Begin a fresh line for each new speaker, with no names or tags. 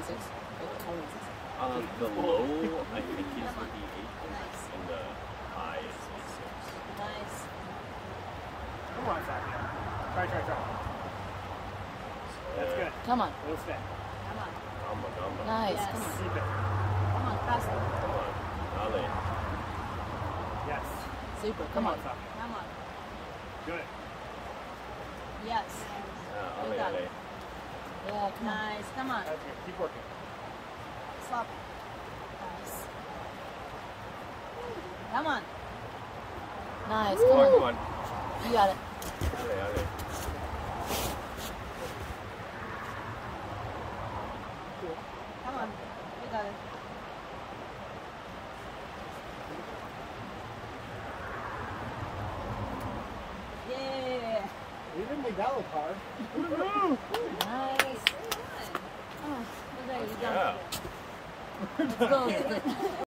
26. Wait, 26.
Uh, the low, I think, is the V8,
Nice.
and the high is V6.
Nice.
Come on, Sakura. Try, try, try. That's good.
Come on.
Little spin.
Come on.
Gamba, gamba.
Nice.
Yes.
Come on.
Keep it.
Come on, faster.
Come on. Ale.
Yes.
Super.
Come
Come
on,
on.
Come on.
Good.
Yes.
Uh,
You
ale, ale.
Yeah, come on.
Nice. Come on.
That's good. Keep working.
Stop. Nice. Come on.
Nice.
Come
Come
on, come
on.
on.
You got it.
Come on. You got it. Yeah.
Even Medallo card.
Nice.
Oh, okay, you got
Yeah.
Let's go.